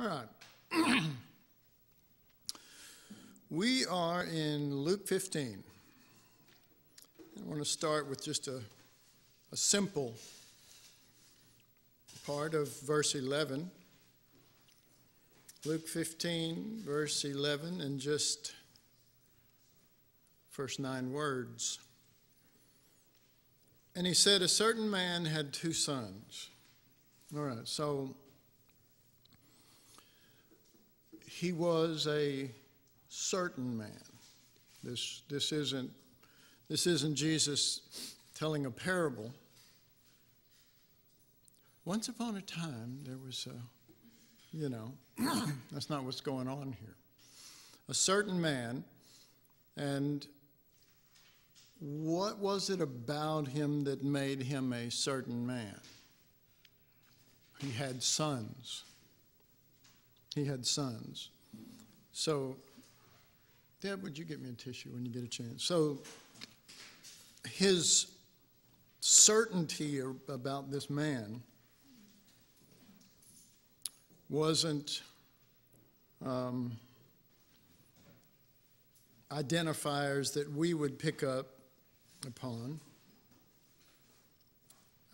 All right. we are in Luke 15. I want to start with just a, a simple part of verse 11. Luke 15, verse 11, and just first nine words. And he said, A certain man had two sons. All right, so he was a certain man. This, this, isn't, this isn't Jesus telling a parable. Once upon a time, there was a, you know, that's not what's going on here. A certain man, and what was it about him that made him a certain man? He had sons he had sons. So, Deb, would you get me a tissue when you get a chance? So, his certainty about this man wasn't um, identifiers that we would pick up upon.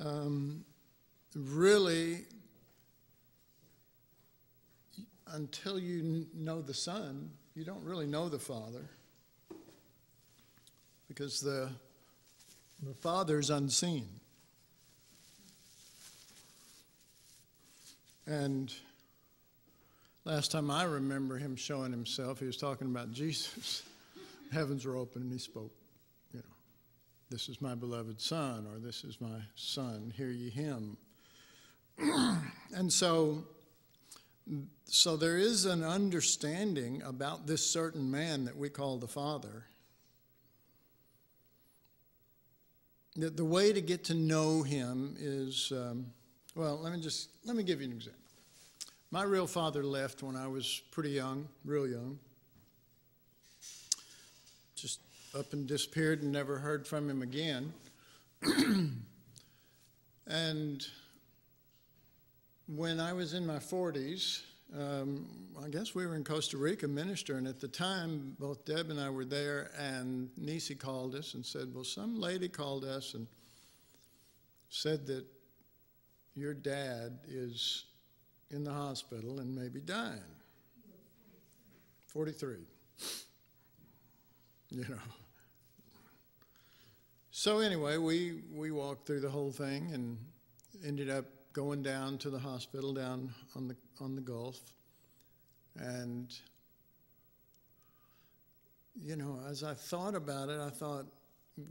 Um, really, until you know the Son, you don't really know the Father because the, the Father is unseen. And last time I remember him showing himself, he was talking about Jesus. Heavens were open and he spoke, you know, this is my beloved Son, or this is my Son, hear ye him. and so so there is an understanding about this certain man that we call the Father. That the way to get to know him is, um, well, let me just, let me give you an example. My real father left when I was pretty young, real young. Just up and disappeared and never heard from him again. and when I was in my 40s, um, I guess we were in Costa Rica ministering. At the time, both Deb and I were there, and Nisi called us and said, Well, some lady called us and said that your dad is in the hospital and maybe dying. 43. You know. So, anyway, we, we walked through the whole thing and ended up going down to the hospital down on the on the Gulf, and you know, as I thought about it, I thought,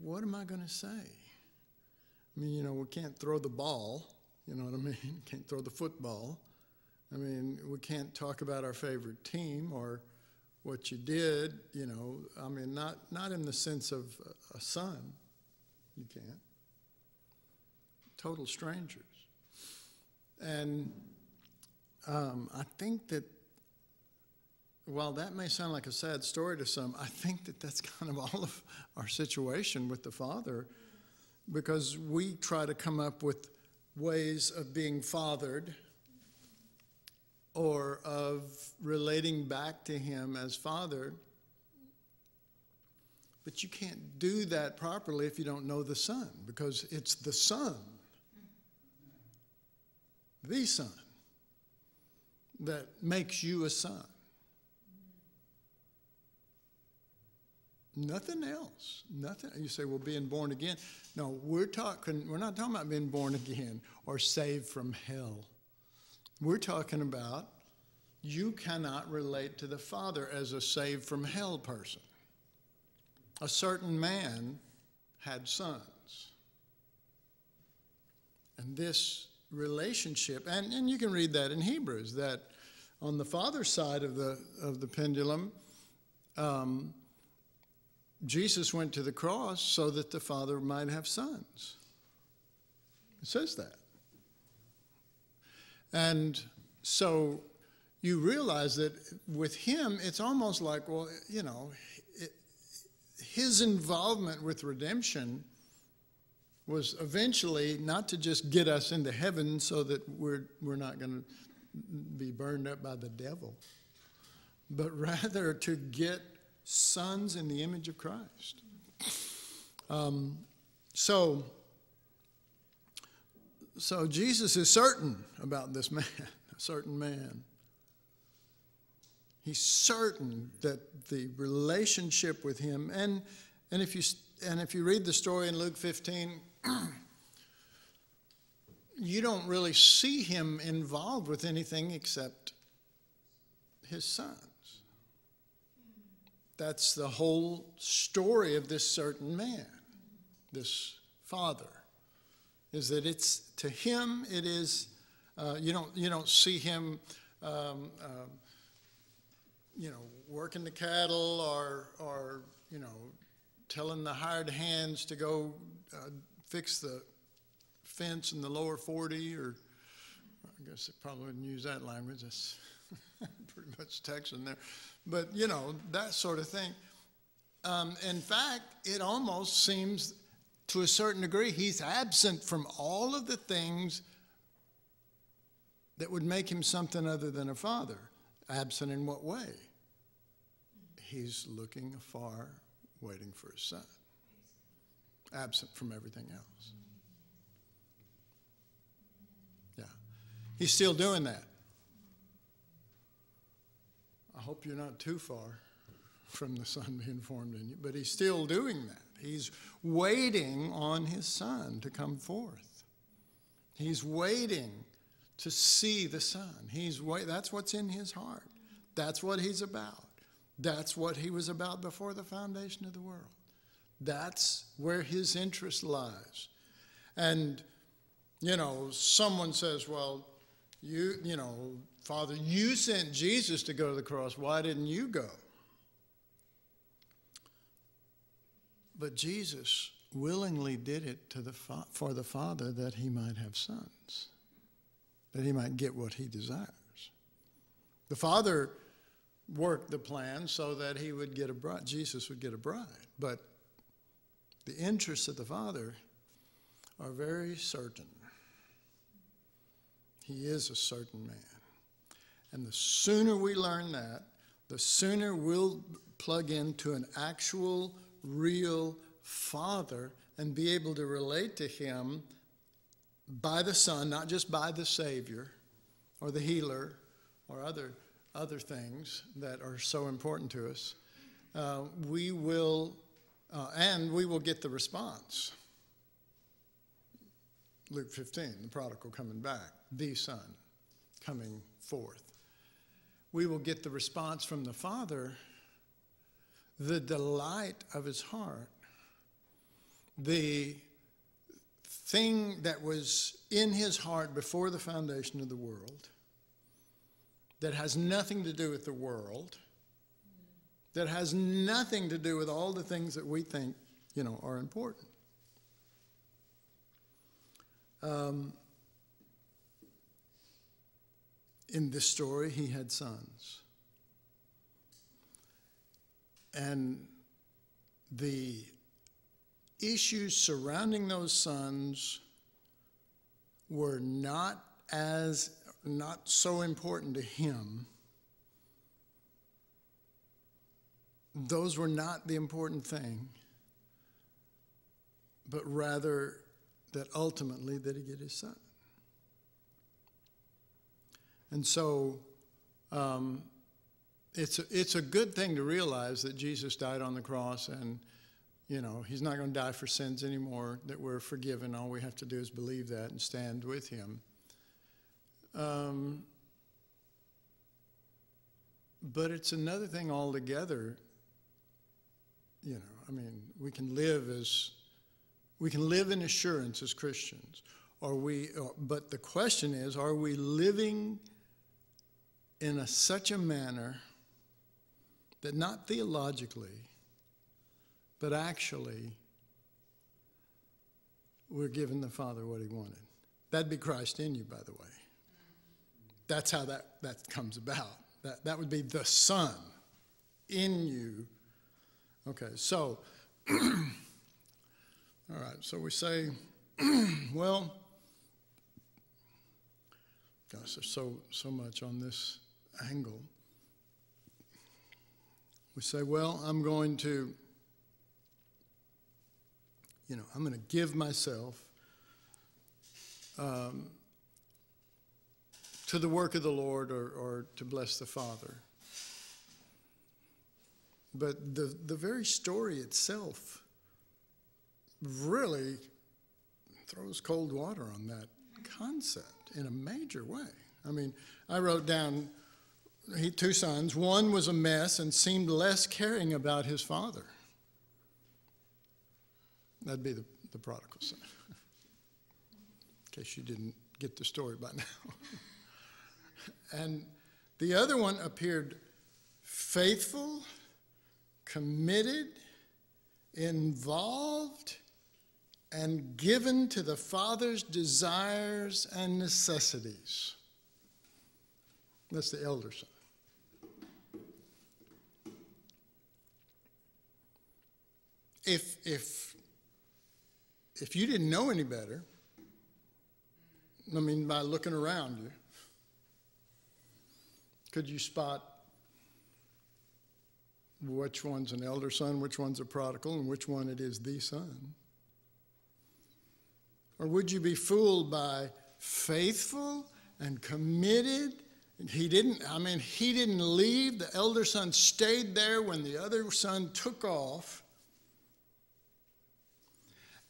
what am I going to say? I mean, you know, we can't throw the ball. You know what I mean? Can't throw the football. I mean, we can't talk about our favorite team or what you did. You know, I mean, not not in the sense of a son. You can't. Total strangers. And um, I think that while that may sound like a sad story to some, I think that that's kind of all of our situation with the Father because we try to come up with ways of being fathered or of relating back to Him as Father. But you can't do that properly if you don't know the Son because it's the Son the Son that makes you a son. Nothing else. Nothing. You say, well, being born again. No, we're talking, we're not talking about being born again or saved from hell. We're talking about you cannot relate to the Father as a saved from hell person. A certain man had sons. And this relationship. And, and you can read that in Hebrews, that on the father's side of the, of the pendulum, um, Jesus went to the cross so that the father might have sons. It says that. And so you realize that with him, it's almost like, well, you know, it, his involvement with redemption was eventually not to just get us into heaven so that we're, we're not going to be burned up by the devil, but rather to get sons in the image of Christ. Um, so, so Jesus is certain about this man, a certain man. He's certain that the relationship with him, and, and, if, you, and if you read the story in Luke 15, you don't really see him involved with anything except his sons. That's the whole story of this certain man, this father, is that it's to him, it is, uh, you, don't, you don't see him. Um, uh, you know, working the cattle or, or you know, telling the hired hands to go uh, fix the fence in the lower 40, or I guess they probably wouldn't use that language. That's pretty much Texan there. But, you know, that sort of thing. Um, in fact, it almost seems to a certain degree he's absent from all of the things that would make him something other than a father. Absent in what way? He's looking afar, waiting for his son. Absent from everything else. Yeah. He's still doing that. I hope you're not too far from the son being formed in you, but he's still doing that. He's waiting on his son to come forth. He's waiting to see the son. He's wait, that's what's in his heart. That's what he's about. That's what he was about before the foundation of the world. That's where his interest lies. And, you know, someone says, well, you, you know, Father, you sent Jesus to go to the cross. Why didn't you go? But Jesus willingly did it to the for the Father that he might have sons, that he might get what he desires. The Father worked the plan so that he would get a bride, Jesus would get a bride. But the interests of the Father are very certain. He is a certain man. And the sooner we learn that, the sooner we'll plug into an actual, real Father and be able to relate to Him by the Son, not just by the Savior or the healer or other other things that are so important to us, uh, we will, uh, and we will get the response. Luke 15, the prodigal coming back, the son coming forth. We will get the response from the Father, the delight of his heart, the thing that was in his heart before the foundation of the world that has nothing to do with the world, that has nothing to do with all the things that we think, you know, are important. Um, in this story, he had sons. And the issues surrounding those sons were not as not so important to him. Those were not the important thing, but rather that ultimately that he get his son. And so um, it's, a, it's a good thing to realize that Jesus died on the cross and, you know, he's not going to die for sins anymore, that we're forgiven. All we have to do is believe that and stand with him. Um, but it's another thing altogether. You know, I mean, we can live as we can live in assurance as Christians. Are we? Uh, but the question is, are we living in a, such a manner that not theologically, but actually, we're giving the Father what He wanted? That'd be Christ in you, by the way. That's how that, that comes about. That, that would be the Son in you. Okay, so, all right, so we say, well, Gosh, there's so so much on this angle. We say, well, I'm going to, you know, I'm going to give myself um, to the work of the Lord or, or to bless the Father. But the, the very story itself really throws cold water on that concept in a major way. I mean, I wrote down he, two sons. One was a mess and seemed less caring about his father. That'd be the, the prodigal son. in case you didn't get the story by now. and the other one appeared faithful, committed, involved, and given to the Father's desires and necessities. That's the elder son. If, if, if you didn't know any better, I mean, by looking around you, could you spot which one's an elder son, which one's a prodigal, and which one it is the son? Or would you be fooled by faithful and committed? He didn't, I mean, he didn't leave. The elder son stayed there when the other son took off.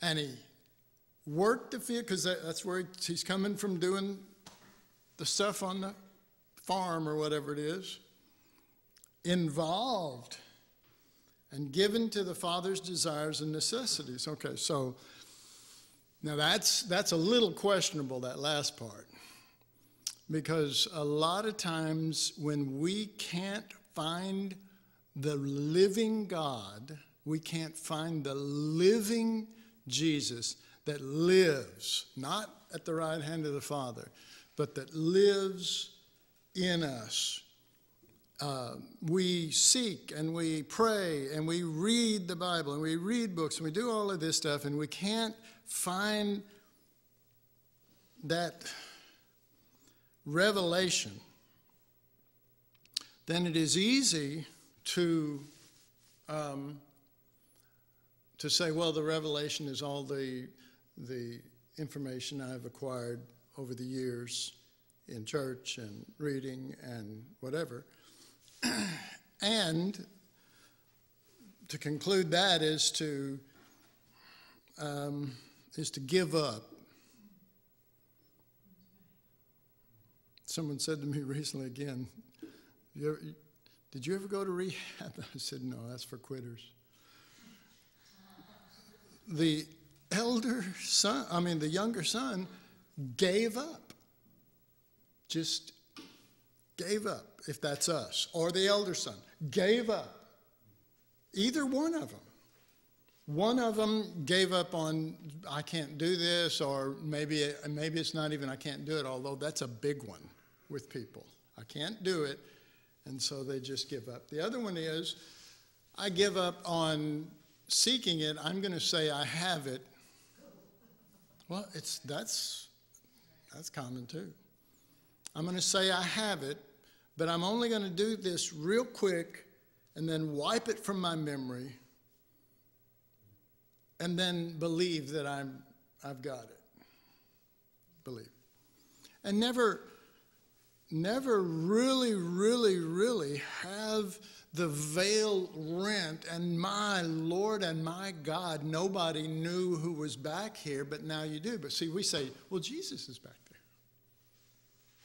And he worked the field, because that's where he's coming from doing the stuff on the farm or whatever it is. Involved and given to the Father's desires and necessities. Okay, so now that's, that's a little questionable, that last part. Because a lot of times when we can't find the living God, we can't find the living Jesus that lives, not at the right hand of the Father, but that lives in us. Uh, we seek and we pray and we read the Bible and we read books and we do all of this stuff, and we can't find that revelation, then it is easy to um, to say, well, the revelation is all the the information I've acquired over the years in church and reading and whatever. and to conclude that is to um, is to give up. Someone said to me recently again, you ever, Did you ever go to rehab? I said, No, that's for quitters. The elder son, I mean, the younger son, gave up. Just gave up, if that's us, or the elder son, gave up. Either one of them. One of them gave up on, I can't do this, or maybe, maybe it's not even I can't do it, although that's a big one with people. I can't do it, and so they just give up. The other one is, I give up on seeking it. I'm going to say I have it. Well, it's, that's, that's common too. I'm going to say I have it, but I'm only going to do this real quick and then wipe it from my memory and then believe that I'm, I've got it. Believe. And never, never really, really, really have the veil rent and my Lord and my God, nobody knew who was back here, but now you do. But see, we say, well, Jesus is back.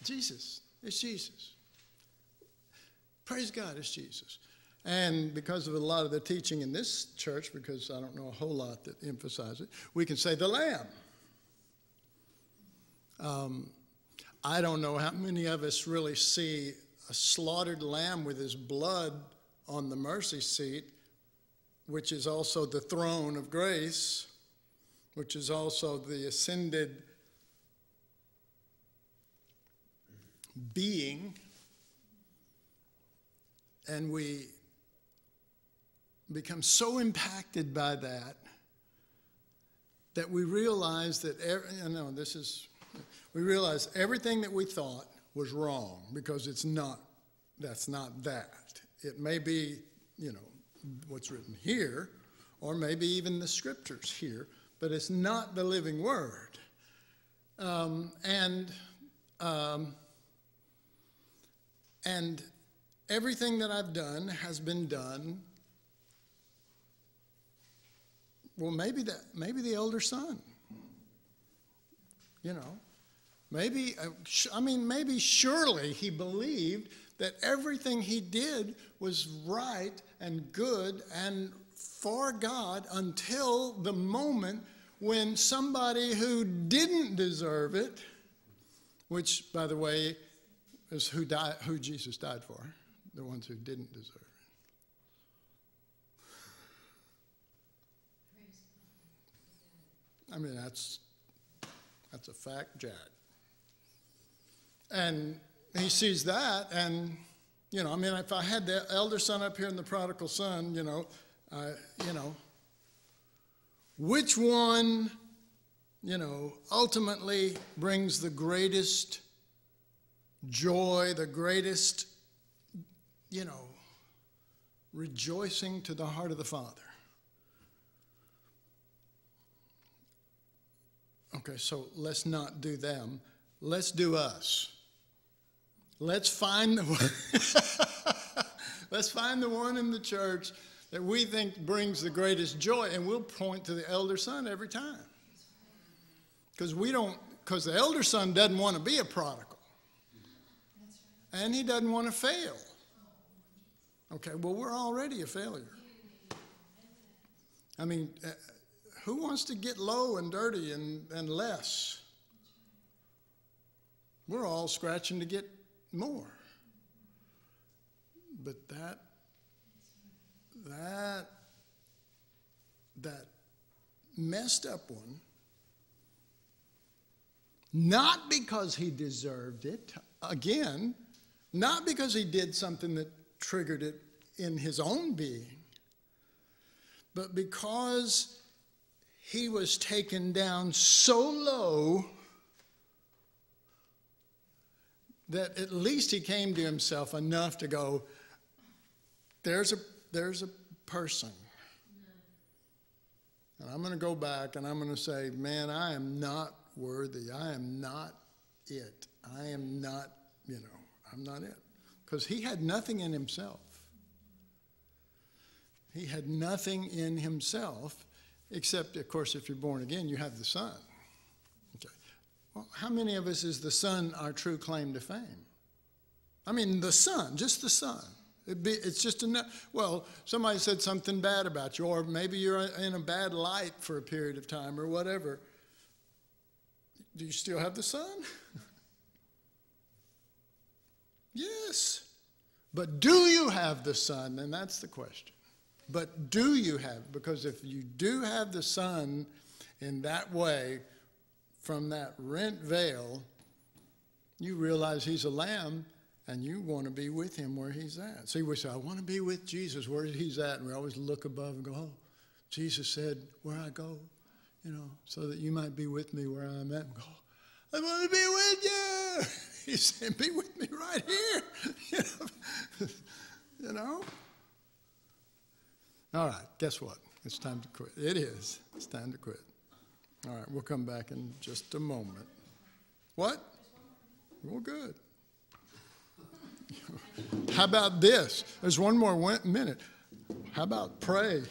Jesus. It's Jesus. Praise God, it's Jesus. And because of a lot of the teaching in this church, because I don't know a whole lot that emphasize it, we can say the Lamb. Um, I don't know how many of us really see a slaughtered lamb with his blood on the mercy seat, which is also the throne of grace, which is also the ascended being. And we become so impacted by that that we realize that, every, know, this is, we realize everything that we thought was wrong because it's not, that's not that. It may be, you know, what's written here, or maybe even the scriptures here, but it's not the living word. Um, and um, and everything that I've done has been done. Well, maybe that maybe the elder son. You know, maybe uh, I mean maybe surely he believed that everything he did was right and good and for God until the moment when somebody who didn't deserve it, which, by the way, is who, died, who Jesus died for, the ones who didn't deserve it. I mean, that's, that's a fact, Jack. And he sees that, and, you know, I mean, if I had the elder son up here and the prodigal son, you know, uh, you know, which one, you know, ultimately brings the greatest joy, the greatest, you know, rejoicing to the heart of the Father? Okay, so let's not do them. Let's do us. Let's find the one. let's find the one in the church that we think brings the greatest joy, and we'll point to the elder son every time. Because we don't, because the elder son doesn't want to be a prodigal. And he doesn't want to fail. Okay, well, we're already a failure. I mean, uh, who wants to get low and dirty and, and less? We're all scratching to get more. But that that that messed up one not because he deserved it again not because he did something that triggered it in his own being but because he was taken down so low that at least he came to himself enough to go there's a there's a person. And I'm going to go back and I'm going to say, man, I am not worthy. I am not it. I am not, you know, I'm not it. Because he had nothing in himself. He had nothing in himself, except, of course, if you're born again, you have the Son. Okay. Well, how many of us is the Son our true claim to fame? I mean, the Son, just the Son. Be, it's just enough. Well, somebody said something bad about you, or maybe you're in a bad light for a period of time, or whatever. Do you still have the Son? yes. But do you have the Son? And that's the question. But do you have? Because if you do have the Son in that way, from that rent veil, you realize He's a lamb and you want to be with him where he's at. See, we say, I want to be with Jesus where he's at. And we always look above and go, oh, Jesus said, where I go, you know, so that you might be with me where I'm at. And go, I want to be with you. He said, be with me right here. you know? All right, guess what? It's time to quit. It is. It's time to quit. All right, we'll come back in just a moment. What? Well, good. How about this? There's one more minute. How about pray?